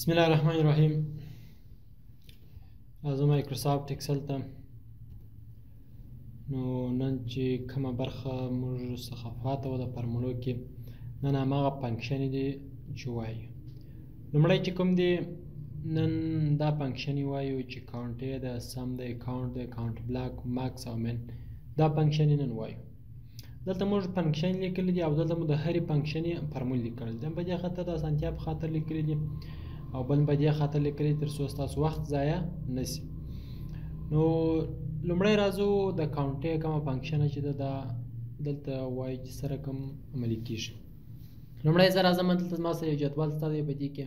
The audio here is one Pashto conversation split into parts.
بسم الله الرحمن الرحیم زه مایکروسافټ ایکسل ته نو نن چې کومه برخه موږ څخه پاته وه د فارمولو کې نن هماغه فنکشنې دي چې وایي لومړی چې کوم دی نن دا فنکشنې وایو چې کاونټ د سم د کاونټ د کاونټ بلاک ماکس او من دا فنکشنې نن وایو دلته موږ فنکشن لیکلی دی او دلته مو د هرې فنکشن فرمول لیکل دي په دې خاطر د اسانتیا په خاطر لیکلی دي او بل په دې خاطر لیکلی تر څو ستاسو وخت ضایع نه شي نو لومړی راځو د کاونټې کومه فنکشن چې ده دا دلته وایي چې سره کوم عملي کېږي لومړی زه راځم دلته زما سره یو جدول شته دی په دې کې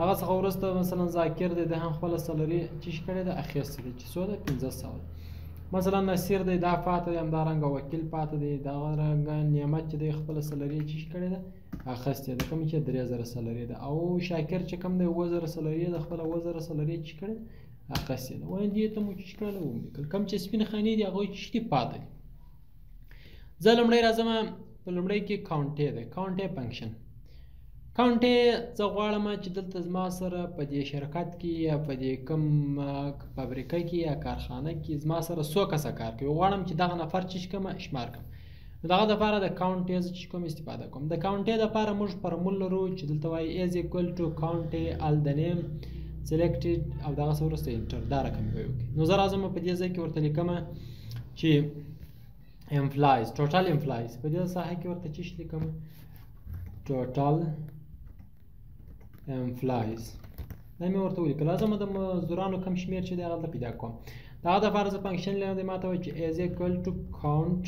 هغه څخه ورسته مثلا ذاکر دی د هم خپل سلری چې کړی د اخیست دی چې سو ده 1500 مثلا نصیر دی دا فاته دی همدارنګ وکیل پاته دی دا رنګ نعمت چې دی خپل سلری چې کړی ده اخیست دی کوم چې 3000 سلری ده او شاکر چې کوم دی 2000 سلری ده خپل 2000 سلری چې کړی اخیست دی وای دې ته مو چې کړی وو کوم چې سپین خانی دی هغه چې پاته دی زه لومړی راځم په لومړی کې کاونټې ده کاونټې فنکشن کاونټې زه غواړم چې دلته زما سره په دې شرکت کې یا په دې کوم فابریکه کې یا کارخانه کې زما سره څو کسه کار کوي غواړم چې دغه نفر چې کوم شمار کړم دغه د لپاره د کاونټ ایز چې کوم استفاده کوم د کاونټ د لپاره موږ فرمول لرو چې دلته وایي ایز ایکوال ټو کاونټ ال د نیم سلیکټډ او دغه څه وروسته انټر دا رقم وي نو زه راځم په دې ځای کې ورته لیکم چې امپلایز ټوټل امپلایز په دې ساحه کې ورته چی لیکم ټوټل امپلایز دا مې ورته ولیکل لازم د مزدورانو کم شمیر چې دی هغه دلته پیدا کوم دا د فرض فنکشن لاندې ماته وایي چې از ایکوال ټو کاونټ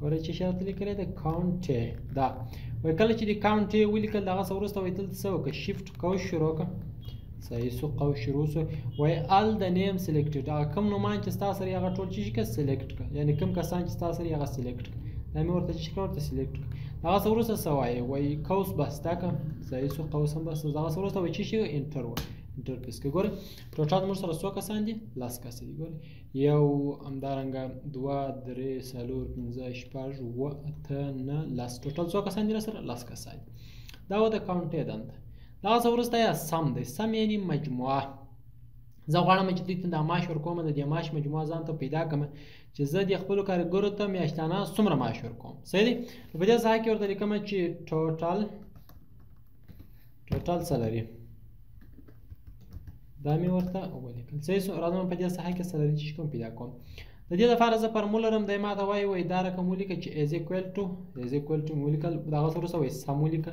ګوره چې شرط لیکلی د کاونټ دا وایي کله چې د کاونټ ولیکل دغه څه وروسته وایي دلته څه وکړه شیفټ کو شروع کړه صحیح سو قو شروع سو وای ال د نیم سلیکټډ هغه کم نومان چې تاسو لري هغه ټول چې کې سلیکټ کړه یعنی کم کسان چې تاسو لري هغه سلیکټ کړه دا مې ورته چې ورته سلیکټ کړه هغه سره سره سوای وای قوس بسته کم صحیح سو قوس هم بسته هغه سره سره چې شي انټر و انټر پریس کې ګوري پروټات مور سره څو کسان دي لاس کس دي ګوري یو همدارنګه دوا درې څلور پنځه شپږ و اته نه لاس ټوټل څو کسان دي سره لاس کسان دا و د کاونټې دنده دغه څه وروسته یا سم دی سم یعنی مجموعه زه غواړم چې دوی ته دا معاش ورکوم د دې معاش مجموعه ځان ته پیدا کړم چې زه د خپل کارګرو ته میاشتانه څومره معاش ورکوم صحیح دی په دې ځای کې ورته لیکم چې ټوټل ټوټل سالري دا مې ورته ولیکل صحیح سو راځم په دې ځای کې سالري چې کوم پیدا کوم د دې لپاره زه فارمول لرم دی ما ته وایي وایي دا رقم ولیکه چې از ایکوال ټو از ایکوال ټو مو ولیکل دغه سره څه وایي سم ولیکه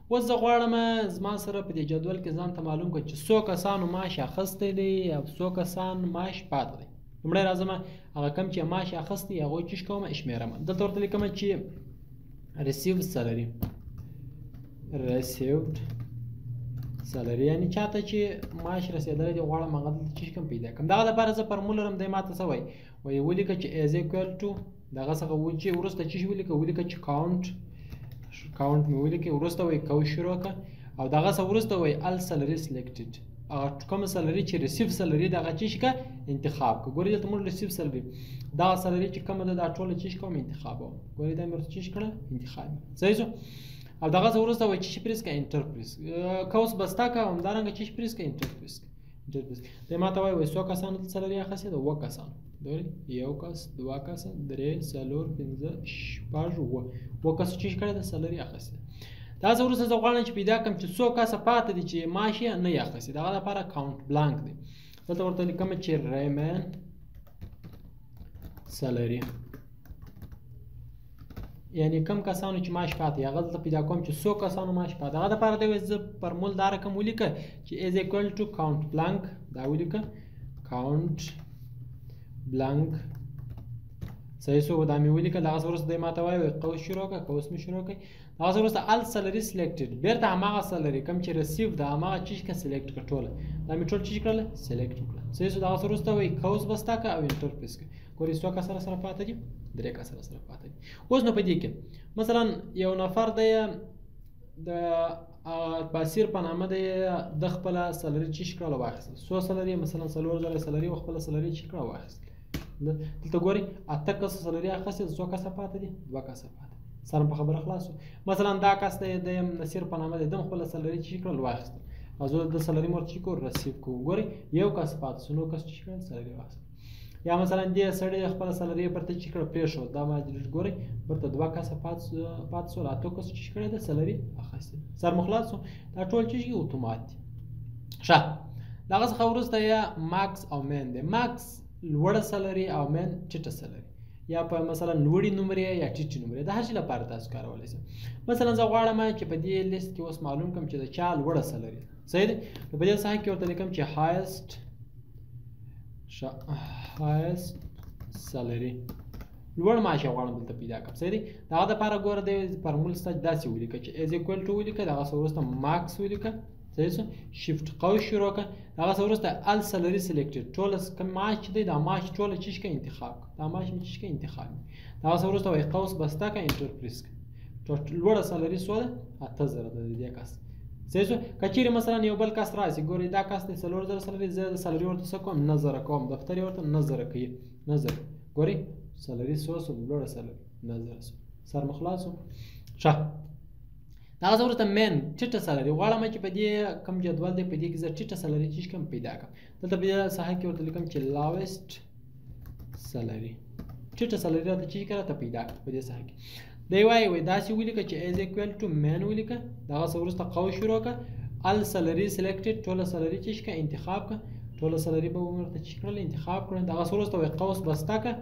اوس زه غواړم زما سره په دې جدول کې ځان ته معلوم کړ چې څو کسانو معاش اخیستی دی او څو کسان معاش پاتې دی لومړی راځم هغه کم چې معاش اخیستی هغه چې کوم شمیرم دلته ورته لیکم چې ریسیو سالري ریسیوډ سالري یعنی چاته چې معاش رسیدلی دی غواړم هغه دلته چې کوم پیدا کوم دا لپاره زه فرمول لرم دی ماته څه وای وای ولیکه چې از ایکوال ټو دغه څخه و چې ورسته چې ولیکه ولیکه چې کاونټ کاونټ مې ولیکه ورسته وای کو شروع کا او دغه څخه ورسته وای ال سلری سلیکټډ هغه کوم سلری چې ریسیو سلری دغه چې شکه انتخاب کو ګورې دلته موږ ریسیو سلری دا سلری چې کوم ده دا ټول چې شکه کوم انتخاب و ګورې دا مرته چې شکړه انتخاب صحیح شو او دغه څخه ورسته وای چې پریس کا انټر پریس کوس بستا کا همدارنګه چې پریس کا انټر پریس دی ما ته وایي وایي څو کسانو ته څلوري اخیستې ده اووه کسان ګورئ یو کس دوه کسه درې څلور پنځه شپږ اووه اووه کسو چې کړی ده څلوري اخیستې دا څه وروسته زه غواړم چې پیدا کړم چې څو کسه پاتې دي چې معاش یې نه یې اخیستې د هغه لپاره کاونټ بلانک دی دلته ورته لیکم چې ریمین سلري یعنی کم کسانو چې معاش پاتې هغه دلته پیدا کوم چې څو کسانو معاش پاتې هغه لپاره دی زه فرمول دا رقم ولیکه چې از ایکوال ټو کاونټ بلانک دا ولیکه کاونټ بلانک صحیح سو دا مې ولیکه دغه ورسته دی ماته وایي قوس شروع کړه قوس مې شروع کړئ هغه سره وروسته ال سلري سلیکټډ بیرته هماغه سلري کوم چې رسیو ده هماغه چې که سلیکټ کړ ټوله دا مې ټول چې کړل سلیکټ کړل صحیح شو دا سره وروسته وایي کوز بس تا کا او انټر پریس کړئ ګورې څو کسره سره پاتې دي درې کسره سره پاتې دي اوس نو په دې کې مثلا یو نفر دی د باسیر په نامه دی د خپل سلري چې کړل واخیست سو سلري مثلا سلور زره سلري او خپل سلري چې کړل واخیست دلته ګوري اته کس سره لري اخستې څو کسه پاتې دي دوه کسه پاتې سره په خبره خلاصو مثلا دا کس دی د یم نصیر په نامه دی دم خپل سلری چې کړل واخست او زه د سلری مور چې کو رسیو کو ګوري یو کس پاتې سنو کس چې کړل سلری واخست یا مثلا دې سړی خپل سلری پرته چې کړ پرې شو دا ما دې ګوري پرته دوه کس پاتې پاتې سو راتو کس چې کړل د سلری اخست سر مخلاصو دا ټول چې اتومات شه دغه څخه ورسته یا ماکس او مین دی ماکس لوړه سلري او مین ټیټه سلري یا په مثلا لوړې نمرې یا ټیټې نمرې د هر شي لپاره تاسو کارولای شئ مثلا زه غواړم چې په دې لیست کې اوس معلوم کړم چې د چا لوړه سلري صحیح دی نو په دې ساحه کې ورته لیکم چې هایست هایست سلري لوړ معاش غواړم دلته پیدا کړم صحیح دی دا د لپاره ګوره د فارمول سټاج داسې ولیکه چې از ایکوال ټو ولیکه دغه سره وروسته ماکس ولیکه صحیح شو شیفټ قوس شروع کړه هغه څه وروسته ال سلري سلیکټډ ټول کوم معاش چې دی دا معاش ټول چې شي انتخاب دا معاش چې شي انتخاب دا څه وروسته وای قوس بسته کا انټر پریس ټول لوړه سلري سو ده 8000 د دې کس صحیح شو کچیر مثلا یو بل کس راځي ګوري دا کس د سلور زر سلري زه د سلري ورته څه کوم نظر کوم دفتر ورته نظر کوي نظر ګوري سلري سو سو لوړه سلري نظر سو سر مخلاصو شه هغه زه ورته مین ټیټه سالري غواړم چې په دې کم جدول دی په دې کې زه ټیټه سالري چې کوم پیدا کړم دلته په دې ساحه کې ورته لیکم چې لاویسټ سالري ټیټه سالري راته چې کړه ته پیدا کړ په دې ساحه کې دی وایي وایي داسې ولیکه چې ایز ایکوال ټو مین ولیکه دغه څه وروسته قو شروع کړه ال سالري سلیکټډ ټوله سالري چې انتخاب کړه ټوله سالري به ورته چې کړل انتخاب کړه دغه څه وروسته وایي قوس بسته کړه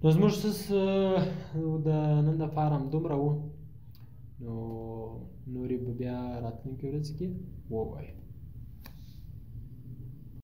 نو زموږ سس د نن لپاره هم دومره وو نو نورې به بیا راتلونکې ورځ کې ووایو